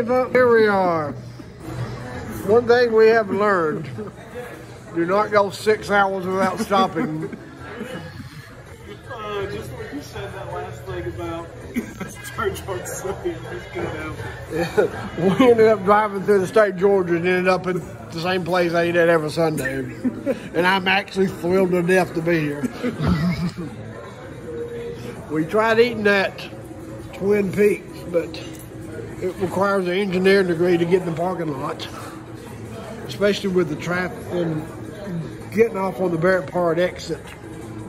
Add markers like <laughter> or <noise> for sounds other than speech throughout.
Here we are. One thing we have learned, do not go six hours without stopping. <laughs> Uh, just when you said that last thing about church on Sunday, just we ended up driving through the state of Georgia and ended up in the same place I eat at every Sunday. And I'm actually thrilled to death to be here. <laughs> we tried eating at Twin Peaks, but it requires an engineering degree to get in the parking lot, especially with the traffic and getting off on the Barrett Park exit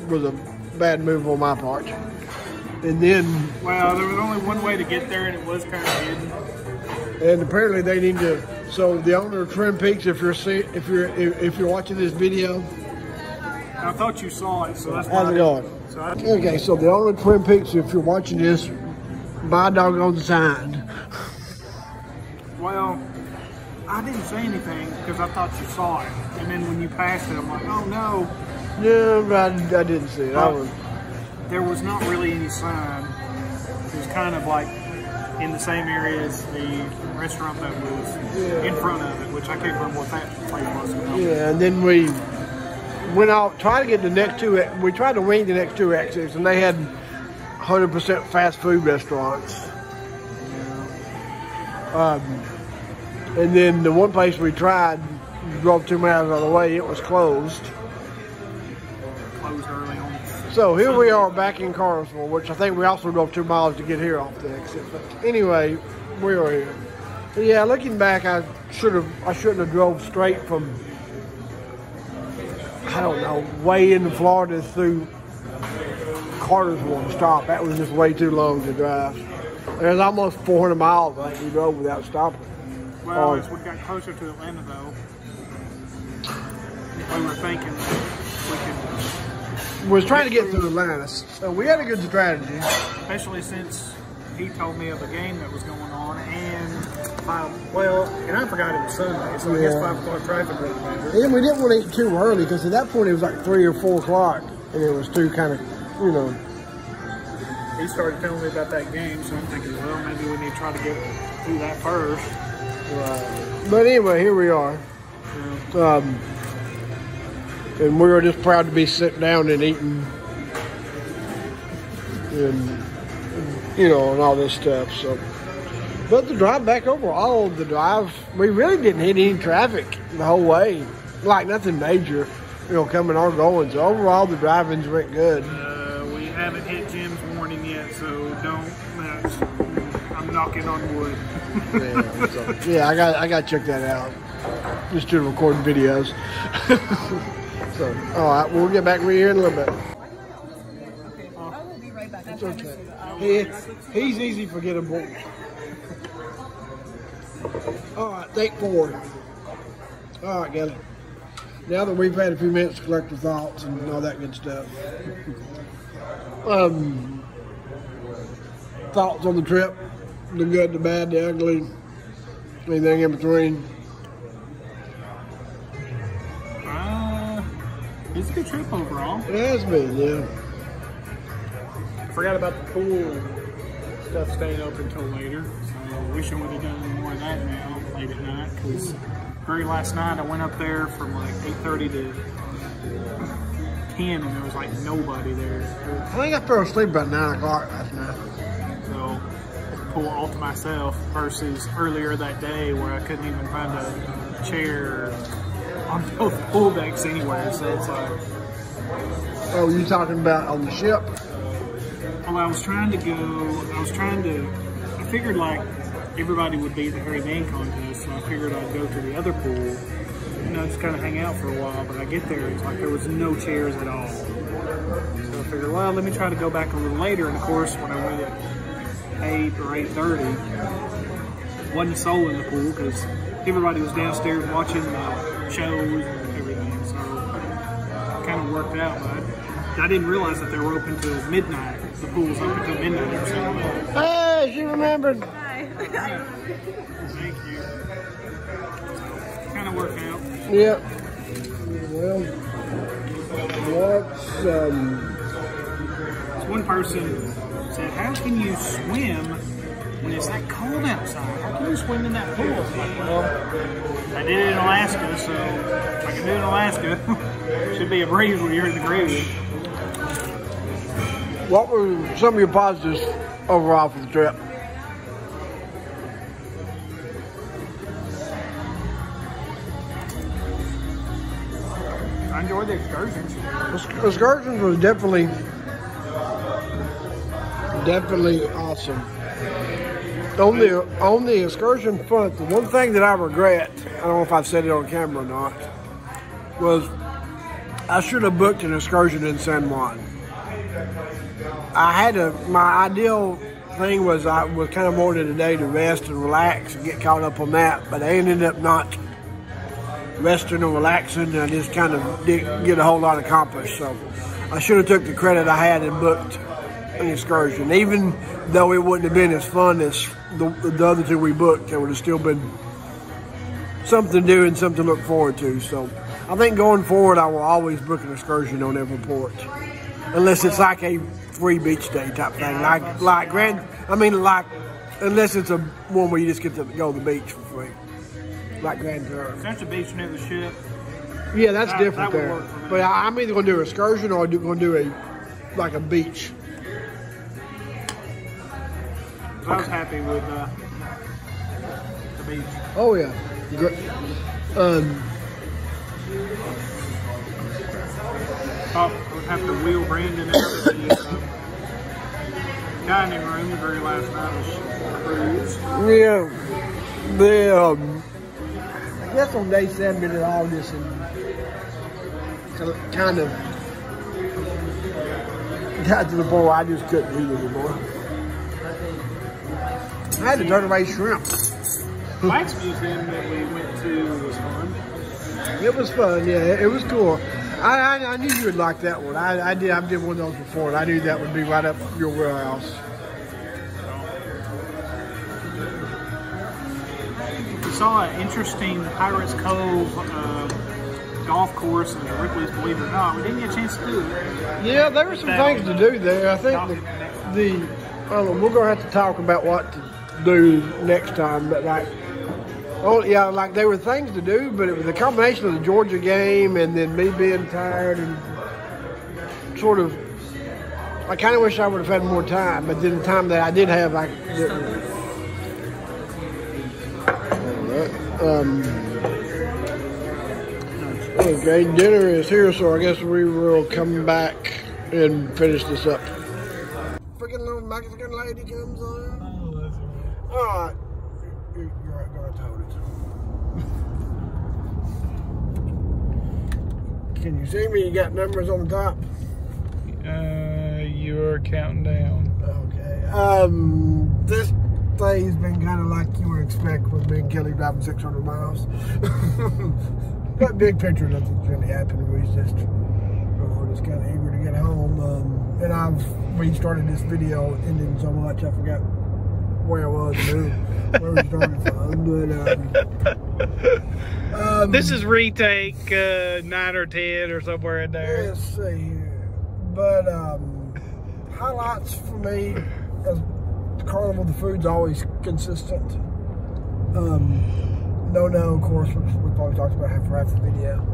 was a bad move on my part. And then Well, there was only one way to get there, and it was kind of hidden. and apparently they need to. So the owner of Twin Peaks, if you're see, if you're if, if you're watching this video, I thought you saw it, so that's why. how's it going? So Okay, so the owner of Twin Peaks, if you're watching this, buy a doggone sign. Well, I didn't say anything because I thought you saw it, and then when you passed it, I'm like, oh no. No, but I, I didn't see it. I was, There was not really any sign. It was kind of like in the same area as the restaurant that was in front of it, which I can't remember what that place was. yeah, and then we went out, tried to get the next two. We tried to wing the next two exits, and they had 100% fast food restaurants. Um, and then the one place we tried, drove two miles out of the way, it was closed. Closed early on. So here we are back in Cartersville, which I think we also drove two miles to get here off the exit. But anyway, we are here. Yeah, looking back, I should have I shouldn't have drove straight from I don't know way into Florida through Cartersville stop. That was just way too long to drive. There's almost 400 miles think we drove without stopping. Well, Oh. as we got closer to Atlanta, though, we were thinking we could, We was trying to get through Atlanta, so we had a good strategy. especially since he told me of a game that was going on, and five, well, and I forgot it was Sunday, so I guess five o'clock traffic wouldn't. And we didn't want to eat too early because at that point it was like three or four o'clock, and it was too kind of, you know. He started telling me about that game, so I'm thinking, well, maybe we need to try to get through that first. But anyway, here we are, um, and we were just proud to be sitting down and eating, and you know, and all this stuff. So, but the drive back overall, the drive, we really didn't hit any traffic the whole way, like nothing major, you know, coming or going. So overall, the drivings went good. Uh, we haven't hit Jim's warning yet, so don't. That's, I'm knocking on wood. Yeah, so, <laughs> yeah, I got I got to check that out. Just to record videos. <laughs> so, all right, we'll get back with you in a little bit. I will be right back. I It's okay. He, he's easy forgettable. All right, take four. All right, Kelly. Now that we've had a few minutes to collect our thoughts and all that good stuff, <laughs> um, thoughts on the trip, the good, the bad, the ugly, anything in between. Uh, it's a good trip overall. It has been, yeah. Forgot about the pool stuff staying open until later. So I wish I would have done more of that now, late at night. Because very last night I went up there from like 8.30 to 10 and there was like nobody there. I think I fell asleep about nine o'clock last night. Pool all to myself versus earlier that day where I couldn't even find a chair on <laughs> both pool decks anywhere. So it's like, Oh, you talking about on the ship? well, I was trying to go, I was trying to, I figured like everybody would be at the Harry Van contest, so I figured I'd go to the other pool, you know, just kind of hang out for a while. But I get there, it's like there was no chairs at all. So I figured, well, let me try to go back a little later. And of course, when I went at 8 or 8.30, wasn't a soul in the pool because everybody was downstairs watching the shows and everything. So it kind of worked out, but I, I didn't realize that they were open till midnight. The pool was open till midnight or something. Hey, she remembered. Hi. <laughs> Thank you. Kind of worked out. Yep. Well, what's um? So one person said, "How can you swim when it's that cold outside, how can you swim in that pool? I'm like, well, I did it in Alaska, so if I can do it in Alaska, <laughs> should be a breeze when you're in the Caribbean. What were some of your positives overall for the trip? I enjoyed the excursions. The excursions was definitely, definitely awesome. On the on the excursion front, the one thing that I regret, I don't know if I've said it on camera or not, was I should have booked an excursion in San Juan. I had to. My ideal thing was I was kind of wanted a day to rest and relax and get caught up on that, but I ended up not resting and relaxing. And I just kind of didn't get a whole lot accomplished. So I should have took the credit I had and booked an excursion, even though it wouldn't have been as fun as the, the other two we booked. It would have still been something to do and something to look forward to. So I think going forward, I will always book an excursion on every port, unless it's like a free beach day type thing, like like Grand. I mean, like unless it's a one where you just get to go to the beach for free, like Grand Turk. If there's a beach near the ship, Yeah, that's That- different that there. work for me. But I, I'm either going to do an excursion or I'm going to do a like a beach. 'Cause I was happy with uh, the beach. Oh yeah, Gr- um, I would have to wheel Brandon out of the uh, dining room the very last night of cruise. yeah, the um, I guess on day seven it all just kind of got to the point where I just couldn't eat anymore. I had to turn rice shrimp. Wax Museum that we went to was fun. It was fun, yeah. It was cool. I, I, I knew you would like that one. I, I did. I did one of those before, and I knew that would be right up your wheelhouse. We saw an interesting Pirates Cove uh, golf course in the Ripley's Believe It or Not. We didn't get a chance to do it. Yeah, there were some things to do there. I think the, the I don't know, we're gonna have to talk about what to do next time. But like, oh yeah, like there were things to do, but it was a combination of the Georgia game and then me being tired and sort of. I kind of wish I would have had more time, but then the time that I did have, I didn't. Um, okay, dinner is here, so I guess we will come back and finish this up. Freaking little Mexican lady comes on. All right, You- you're right, ahead, hold it. Can you see me? You got numbers on the top. Uh, you're counting down. Okay. Um, this day's been kind of like you would expect with me and Kelly driving 600 miles. <laughs> That big picture, nothing's really happened. We just, we're just kind of eager to get home. Um, and I've restarted this video ending so much I forgot where I was where we started from. But um, um, This is retake uh, nine or ten or somewhere in there. Let's see here. But um, highlights for me, as Carnival, the food's always consistent. Um, no, no, of course, which we probably talked about half half the video.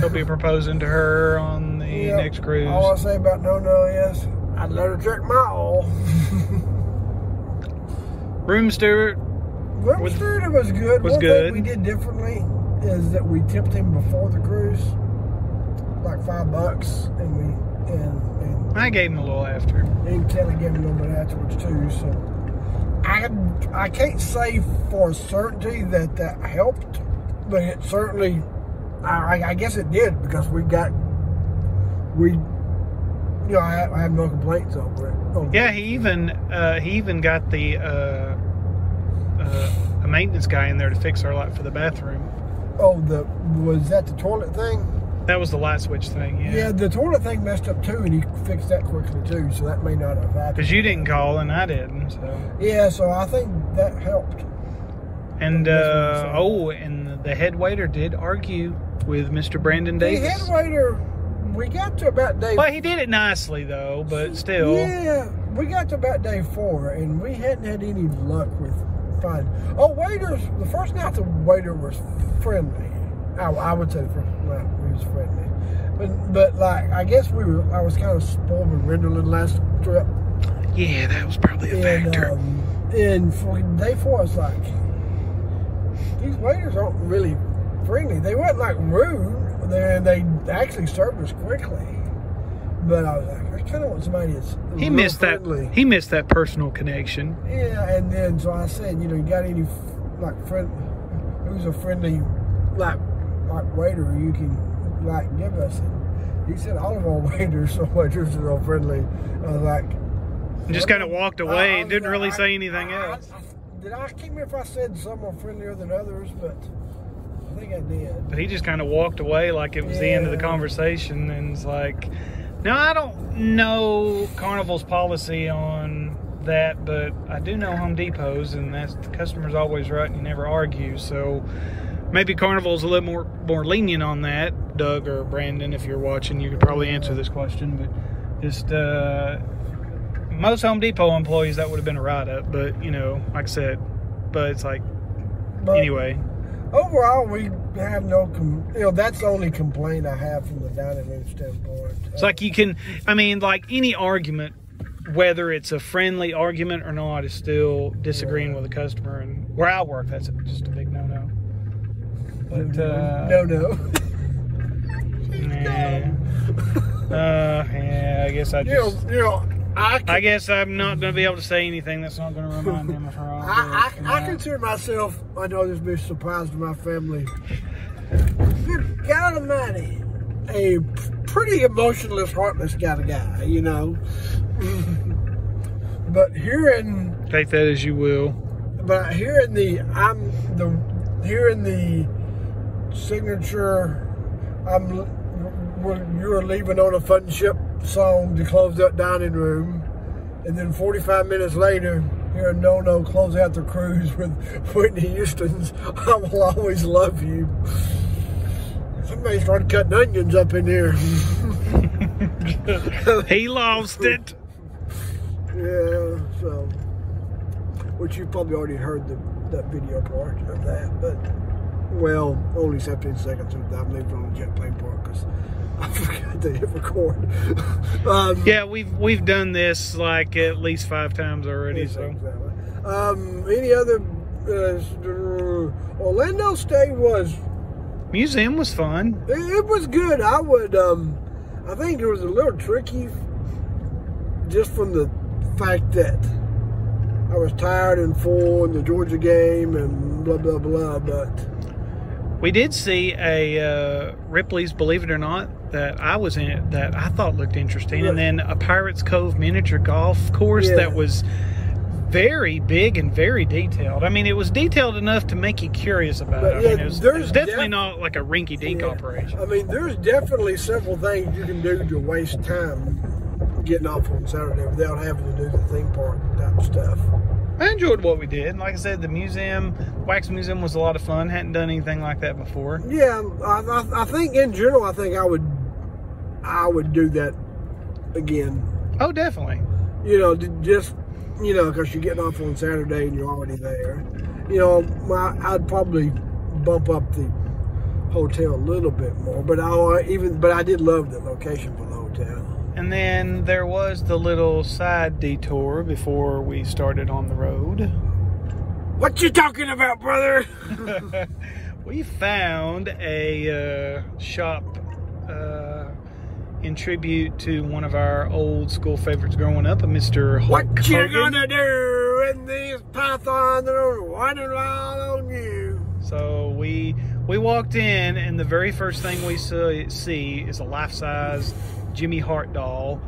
He'll be proposing to her on the Yep. next cruise. All I say about no, no is I'd let her check my oil. <laughs> Room steward. Room Was- steward was good. was One good. thing we did differently is that we tipped him before the cruise, like five bucks, and we and and I gave him a little after. And Kelly gave me a little bit afterwards too. So I I can't say for certainty that that helped, but it certainly I, I guess it did because we got we you know I, I have no complaints over it. Oh, Yeah, he even uh, he even got the uh, uh, a maintenance guy in there to fix our light for the bathroom. Oh, the was that the toilet thing? That was the light switch thing. Yeah, Yeah. the toilet thing messed up too, and he fixed that quickly too. So that may not have happened. Because you didn't call and I didn't. So. Yeah, so I think that helped. And uh, oh, and the head waiter did argue with Mr. Brandon Davis. The head waiter, we got to about day Well, he did it nicely though, but still. Yeah, we got to about day four, and we hadn't had any luck with finding. Oh, waiters! The first night the waiter was friendly. I, I would say the first night he was friendly, but but like I guess we were. I was kind of spoiled with Renderland last trip, Yeah, that was probably a and factor. um, and for day four, I was like, these waiters aren't really friendly. They weren't like rude. They they actually served us quickly. But I was like, I kind of want somebody that's he missed that. He missed that personal connection. Yeah, and then so I said, you know, you got any like friend who's a friendly like like waiter you can like give us? And he said all of our <laughs> waiters are <laughs> waiters are all friendly. I was like, And just kind of walked away and didn't really I- say anything I- else. I- did I can't remember if I said some are friendlier than others, but I think I did. But he just kind of walked away like it was the end of the conversation and it's like, now I don't know Carnival's policy on that, but I do know Home Depot's, and that's the customer's always right and you never argue. So maybe Carnival's a little more more lenient on that. Doug or Brandon, if you're watching, you could probably answer this question, but just uh, most Home Depot employees that would have been a write up, but you know, like I said, but it's like But anyway. Overall, we have no, com- you know, that's the only complaint I have from the dining room standpoint. It's like you can, I mean, like any argument, whether it's a friendly argument or not, is still disagreeing with a customer. And where I work, that's just a big no no. But, uh, no, no. <laughs> nah. Uh, yeah, I guess I You know, just, you know, I, I guess I'm not going to be able to say anything that's not going to remind him of her. <laughs> I, I, I consider myself, I know this will be a surprise to my family, good God almighty, a pretty emotionless, heartless kind of guy, you know. <laughs> but hearing, Take that as you will. but hearing the, I'm the, hearing the signature, I'm, you're leaving on a fun ship song to close that dining room, and then 45 minutes later, hearing No No close out the cruise with <laughs> Whitney Houston's I Will Always Love You. Somebody started cutting onions up in here. <laughs> He lost it. Yeah, so which you've probably already heard the that video part of that, but well, only 17 seconds of that. I'm leaving on the jet plane part because I forgot to hit record. <laughs> um, Yeah, we've we've done this like at least five times already. So exactly. Um, any other uh, Orlando stay was museum was fun. it, it was good. I would um, I think it was a little tricky just from the fact that I was tired and full in the Georgia game and blah blah blah. But We did see a uh, Ripley's Believe It or Not that I was in that I thought looked interesting, and then a Pirates Cove miniature golf course Yeah. that was very big and very detailed. I mean, it was detailed enough to make you curious about But, it. I yeah, mean, it was, it there's was definitely def- not like a rinky-dink Yeah. operation. I mean, there's definitely several things you can do to waste time getting off on Saturday without having to do the theme park type stuff. I enjoyed what we did. Like I said, the museum, Wax Museum, was a lot of fun. Hadn't done anything like that before. Yeah, I, I, I think in general, I think I would, I would do that again. Oh, definitely. You know, just you know, because you're getting off on Saturday and you're already there. You know, my, I'd probably bump up the hotel a little bit more, but I even, but I did love the location for the hotel. And then there was the little side detour before we started on the road. What you talking about, brother? <laughs> we found a uh, shop uh, in tribute to one of our old school favorites growing up, a Mr. Hulk What you gonna do in these pythons that are running around on you? So we we walked in, and the very first thing we see, see is a life-size Jimmy Hart doll,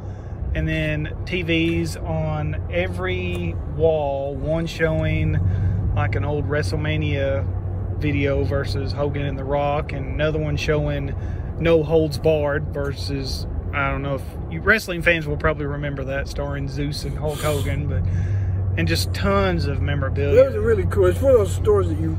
and then TVs on every wall. One showing like an old WrestleMania video versus Hogan and The Rock, and another one showing No Holds Barred versus I don't know if you wrestling fans will probably remember that starring Zeus and Hulk Hogan, but and just tons of memorabilia. Those was really cool. It's one of those stores that you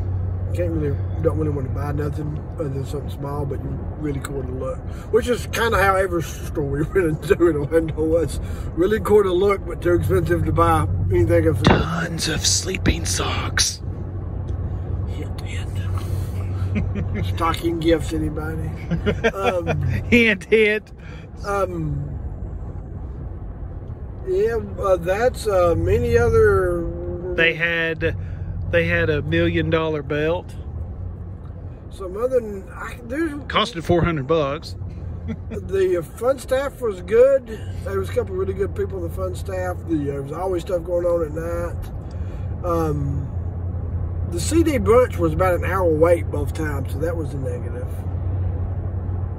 can't really don't really want to buy nothing other than something small, but really cool to look. Which is kind of how every store we <laughs> went into in Orlando was. Really cool to look, but too expensive to buy anything of Tons of sleeping socks. Hint, hint. Stocking gifts, anybody? Um, <laughs> Hint, hint. um, yeah, uh, that's uh, many other. They had they had a million dollar belt. some other. I, there's Costed four hundred bucks. the fun staff was good. There was a couple really good people in the fun staff. The, there was always stuff going on at night. Um, the sea day brunch was about an hour wait both times, so that was a negative.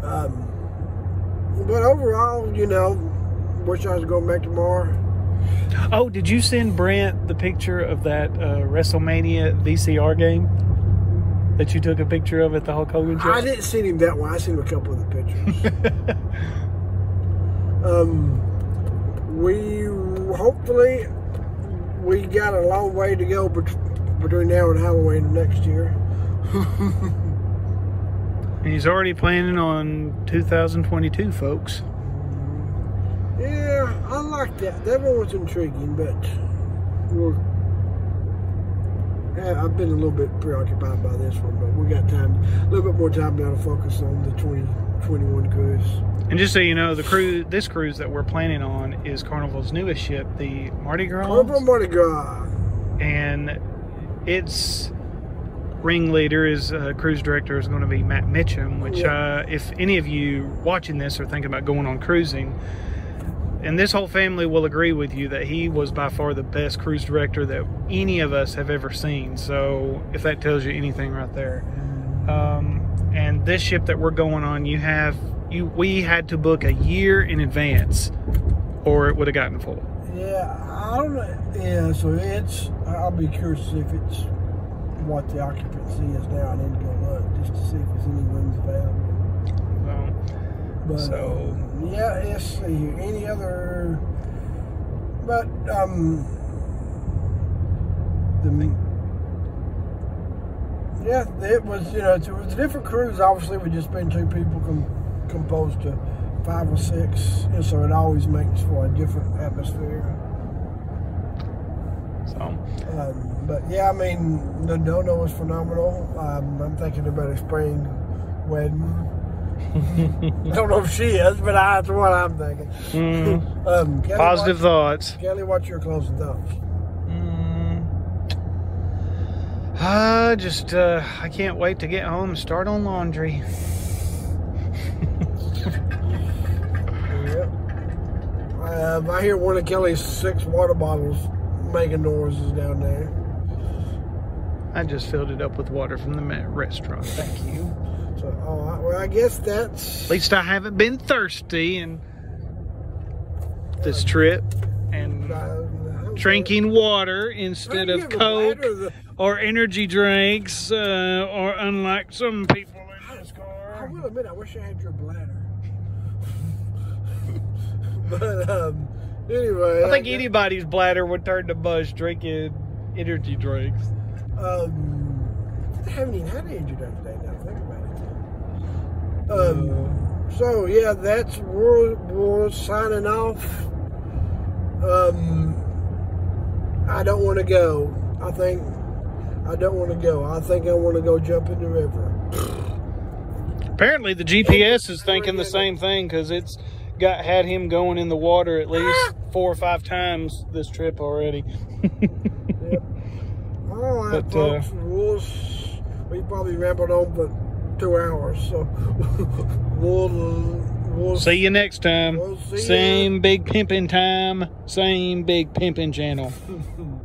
Um, but overall, you know, wish I was going back tomorrow. Oh, did you send Brent the picture of that uh, WrestleMania VCR game that you took a picture of at the Hulk Hogan show? I didn't see him that way. I seen him a couple of the pictures. <laughs> um, we hopefully we got a long way to go between now and Halloween of next year. And he's already planning on 2022, folks. Yeah, I like that. That one was intriguing, but we're, I've been a little bit preoccupied by this one, but we got time, a little bit more time now to focus on the 2021 cruise. And just so you know, the cruise, this cruise that we're planning on is Carnival's newest ship, the Mardi Gras. Carnival Mardi Gras. and its ringleader is uh, cruise director is going to be Matt Mitchum. Which, Yeah. uh, if any of you watching this are thinking about going on cruising, and this whole family will agree with you that he was by far the best cruise director that any of us have ever seen. So, if that tells you anything right there. Um, and this ship that we're going on, you have you we had to book a year in advance, or it would have gotten full. Yeah, I don't know. Yeah, so it's, I'll be curious if it's what the occupancy is now. I need to go look just to see if there's any rooms available. But, So- um, yeah, let's see. Any other, but, um, the, yeah, it was, you know, it was a different cruise. Obviously, we just been two people com- composed to five or six, and so it always makes for a different atmosphere. so. Um, but yeah, I mean, the dono was phenomenal. Um, I'm thinking about a spring wedding. I <laughs> don't know if she is, but I, that's what I'm thinking. Mm, Um, Kelly, positive what, thoughts. Kelly, what's your closing thoughts? Mm, uh, just uh, I can't wait to get home and start on laundry. Um, I hear one of Kelly's six water bottles making noises down there. I just filled it up with water from the restaurant. Thank you. So, right, well, I guess that's. At least I haven't been thirsty in this trip and uh, drinking water instead of Coke or energy drinks, uh, or unlike some people in this car. I will admit, I wish I had your bladder. <laughs> but um, anyway, I think anybody's bladder would turn to mush drinking energy drinks. Um, I haven't even had an injury done today. Now think about it. Um, so yeah, that's we're, we're signing off. Um, I don't want to go. I think I don't want to go. I think I want to go jump in the river. Apparently, the GPS is thinking the same thing because it's got had him going in the water at least four or five times this trip already. Yep. <laughs> All right, But, uh, we'll, we probably rambled on for two hours, so <laughs> we'll we'll See you next time. We'll. Same big pimping time, same big pimping channel. <laughs>